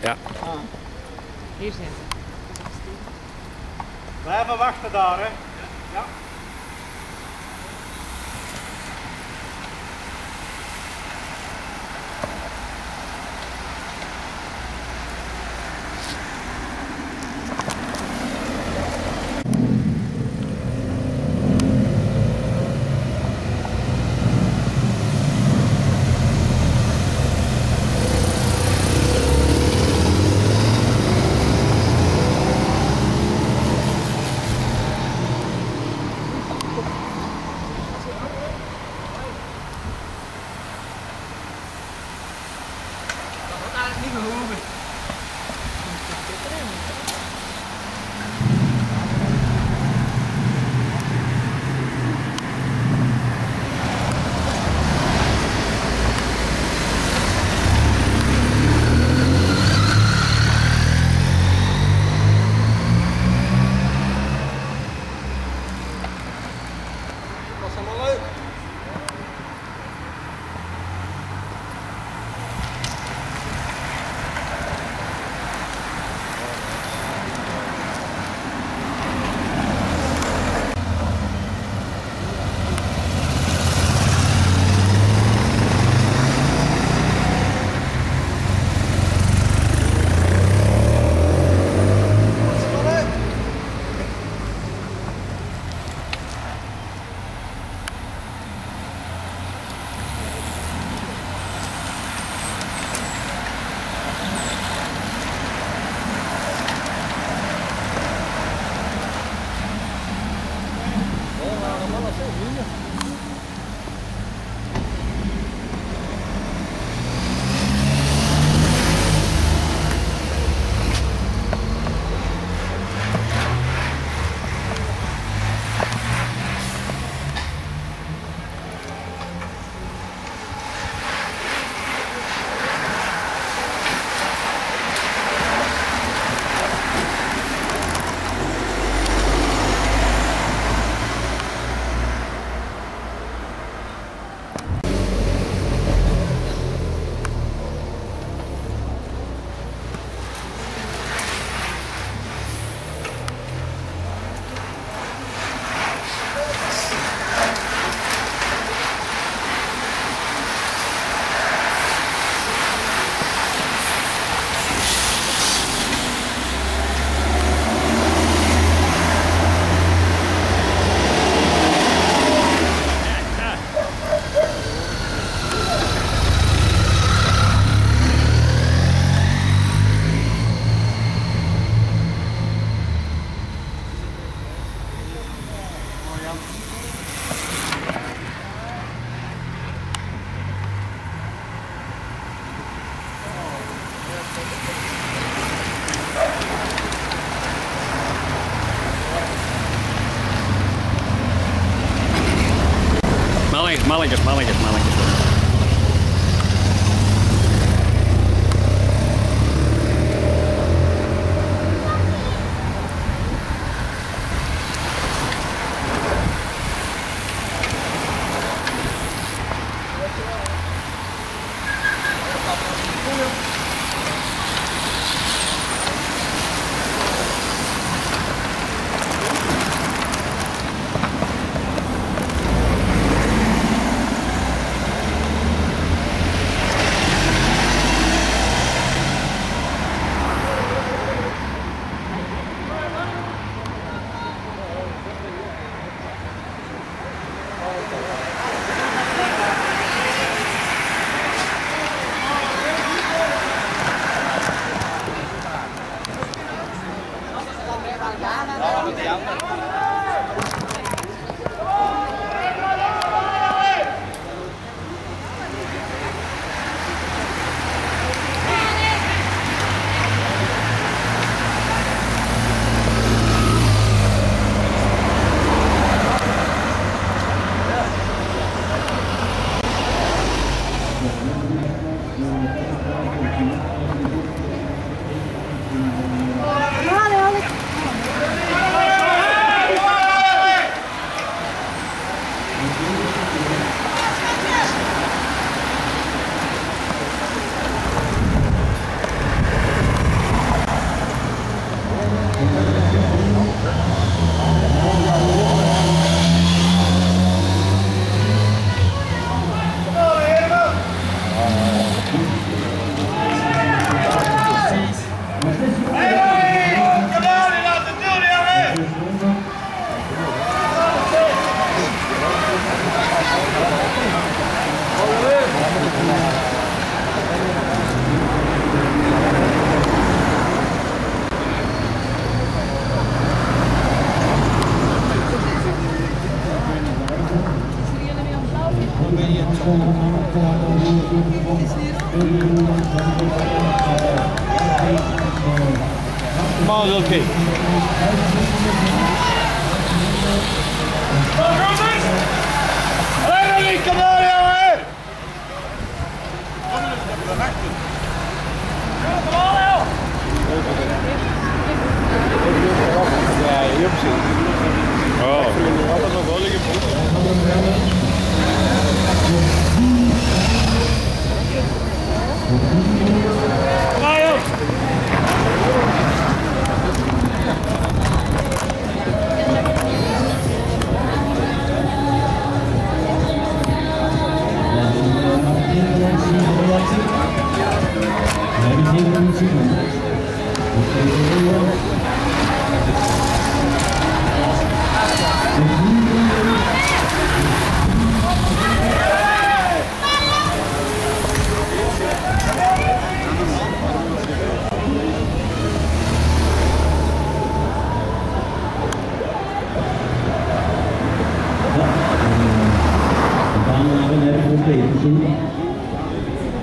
Ja. Hier zijn ze. Blijven wachten daar, hè. Ja. Mamayan.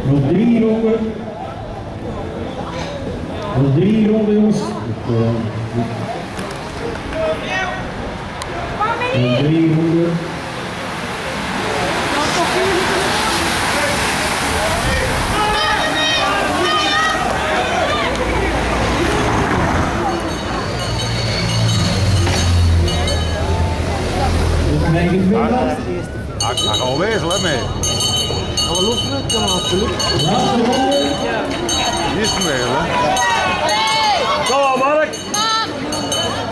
Nog drie ronden. Nog drie ronden, jongens. Dus, eh, Nog drie ronden. Hij gaat alweer, let mee. Laatste ronde. Niet meer, hè?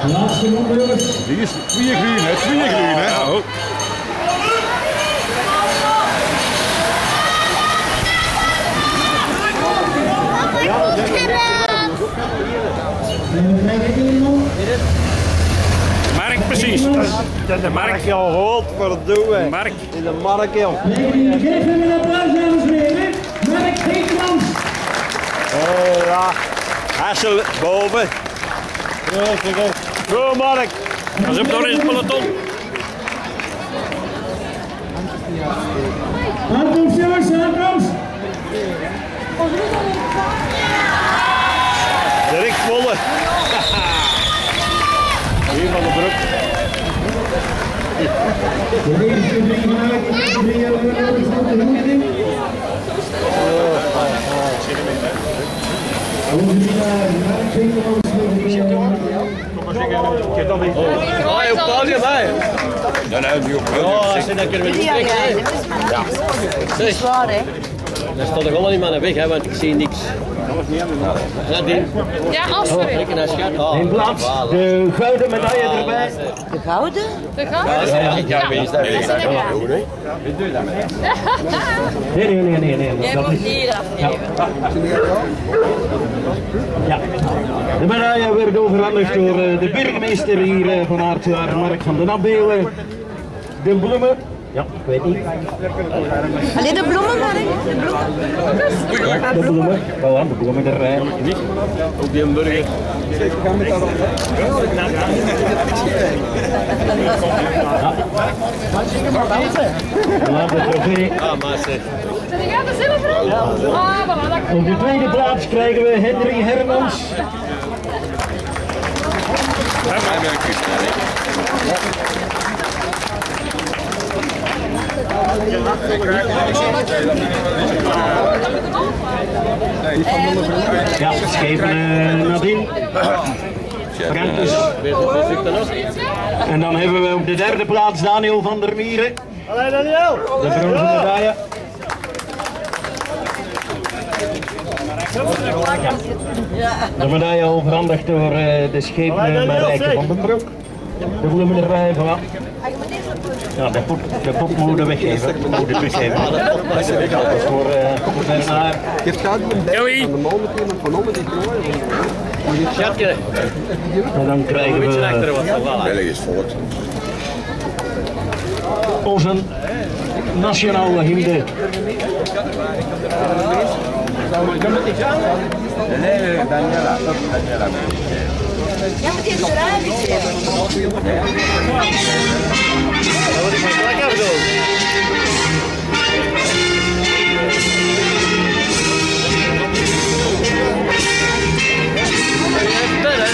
Laatste ronde, jongens. Die is twee groen, hè? Twee groen, hè? Oh. Mark, precies. Dat de Mark al gehoord, wat doen we? Mark. In de Mark, joh. Geef hem een applaus, dames en heren. Mark Geekmans. Oh, ja. Hassel boven. Go, Mark. Als hem door in het peloton. Aankomst, jongens, aankomst. Direct volle. Hier van de broek. De eerste vanuit. De we nodig van de. Overwinnaar Mark Geekmans met de Dat niet. Oh? Ja, Ja, als je dat kunnen we niet Zwaar, hè? Dat staat toch allemaal niet aan de weg, hè, want ik zie niks. Ja, die. Ja, schat. Oh, In plaats de gouden medaille erbij. De gouden? De gang. Ik ga wees daar wees daar. Nee, nee, nee, nee. nee. Jij Dat moet is, hier afnemen. ja. De medaille werd overhandigd door eh, de burgemeester hier eh, van Aartjaar, Mark van den Abbelen. De bloemen. Ja, ik weet niet. Alleen de bloemen, maar hè? De bloemen. De bloemen. Voilà, de bloemen erbij. Ook die burger. Voilà, de trofee. Ah, maar zeg. Zijn jij de zilveren? Ah, voilà, dat Op de tweede plaats krijgen we Henry Hermans. Ja, Schepen Nadine. Frankus. En dan hebben we op de derde plaats Daniel van der Mieren. Allee, Daniel. De bronzen medaille. De medaille overhandigd door eh, de schepen Marijke van den Broek. De bloemen erbij, voilà. Ja, de pop, de pop moeten we weggeven. We moeten het weggeven. Dat is voor, eh voor Bernard. Joey. Schatje. En dan krijgen Beetje achter we wat van voilà. België is voort. onze nationale hymne. Ja, maar die Я вот здесь убираю Да-да.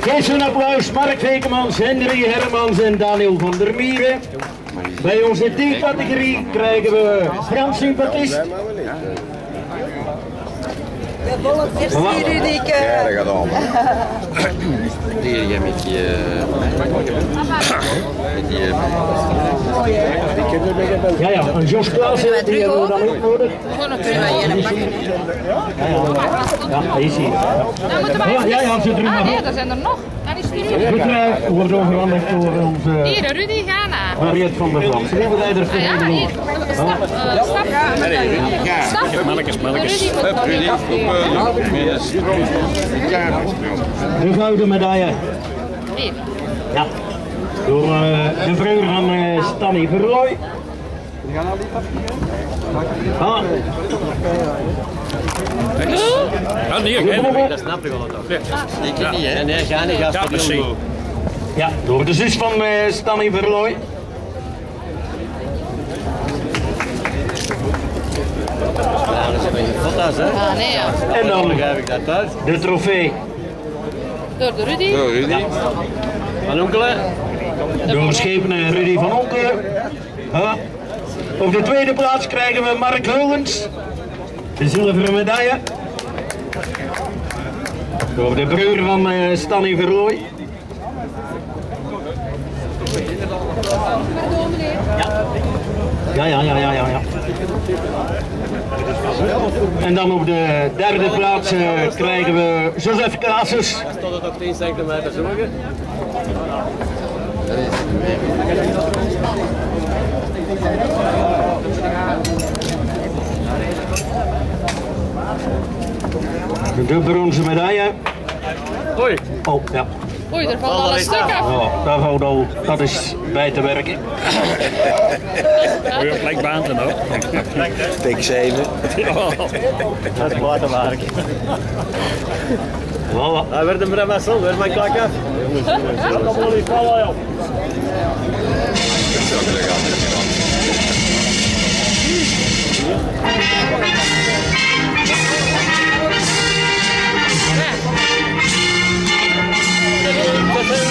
Geef een applaus. Mark Vekemans, Hendrik Hermans en Daniel van der Mieren. Bij onze D-categorie krijgen we Frans Sympathist. Merci Rudike. dat gaat allemaal. Die jij met die... eh, Met die... eh, Ja, ja, en Jos Klaassen, die hebben we dan ook nodig. Gewoon nog kunnen wij hier pakken. Ja, hij is hier. Ja. Dan moeten wij Ja, ja, ja, zit er Ah nee, er zijn er nog. Dat is die hier. Dit eh, wordt overhandigd door onze Hier, Rudy Gana. Mariette van der Vlam. Ah ja, hier. Stap. eh, Stap. Mannekes. Rudy Rudy, op, eh. De gouden medaille. Hier. Ja. Door de vrouw van eh Stanny Verlooy. Ah, Ja, hè. bloemen. Dat snap ik wel toch. Ik niet, hè? En nee, ga niet, ga Ja, precies. door de zus van eh Stanny Verlooy. Ja, dat zijn geen foto's, hè. Ah nee, ja. En Dan begrijp ik dat thuis. de trofee Door de Rudy. Zo, Rudy. Van onkelen. door Schepen Rudy van Onken. Ja. Op de tweede plaats krijgen we Mark Heulens. De zilveren medaille. Door de broer van eh Stanny Verlooy. Ja, ja, ja, ja, ja, ja. En dan op de derde plaats eh, krijgen we Joseph Casus. Tot het op 10 centimeter zorgen. De bronzen medaille. Oei. Oh, ja. Oei, er valt al een stuk af. Ja, daar valt al, dat is bij te werken. Goeie plekbaan dan ook. Tik 7. Dat is waterwerk. Voilà. Hij werd een bremassel, werd mijn klak af. Dat kan wel niet vallen, joh. Ja,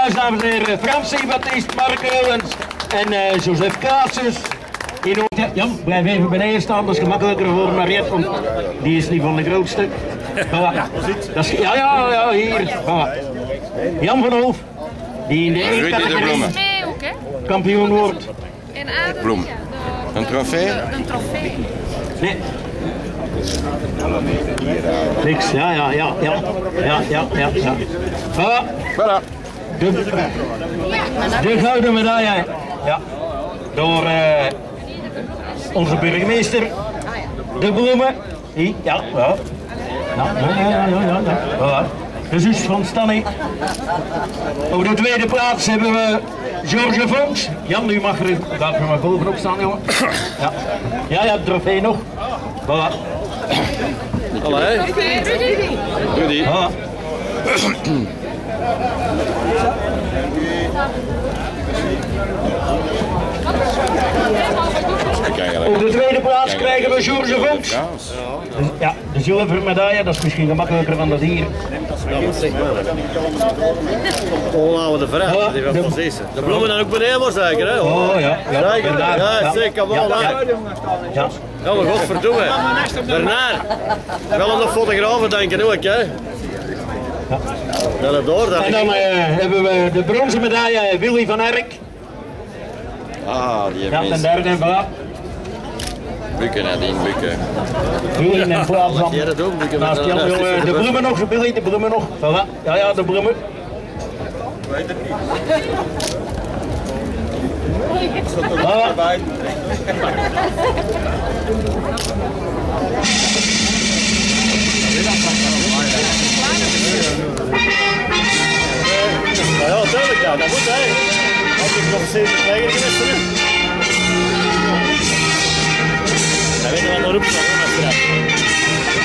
applaus, dames en heren. Frans Baptiste, Mark Eulens en eh Joseph Casus. In ja, Jan, blijf even beneden staan, dat is gemakkelijker voor Mariette, want die is niet van de grootste. Voilà. Dat is, ja, ja, ja, hier. Voilà. Jan van Hoof, die in de ook hè. kampioen wordt. En Bloem. ja, Een trofee? Een trofee. Nee. Niks, ja, ja, ja, ja. Ja, ja, ja, ja. Voilà. Voilà. De, de gouden medaille. Ja. Door eh, onze burgemeester. De bloemen. Die, ja, ja. Ja, ja, ja, ja, ja. De zus van Stanny. Op de tweede plaats hebben we George Vonks. Jan, nu mag er, laat er maar bovenop staan, jongen. Ja, ja, ja, het trofee nog. Voilà. Allee. Trofee, Rudy. Rudy. voilà. Op de tweede plaats krijgen we George Vonks. Ja, Ja, de zilveren medaille, dat is misschien gemakkelijker dan dat hier. Onhouden de vraag, Ja, die de- van Zeessen. De bloemen dan ook beneden maar zeker, hè? Oh ja, ja, ja, zeker, wel, ja, ja, ja. Ja, maar godverdomme. Bernard. Wel aan de fotografen denken ook, hè? Ja, dat door, dat En dan eh, hebben we de bronzen medaille Willy van Erk. Ah, die Ja, de derde, voilà. Bukken, Nadine, bukken. Willy in plaats van Ja, dat ook. hem- naast Jan jongen, de bloemen nog, Willy, de bloemen nog. Voilà. Ja, ja, de bloemen. Ah, Ja, ja, tuurlijk, ja, dat moet hij. Als ik nog steeds krijgen geweest nu. Dan weten we wat erop staat, hoor, achteraf.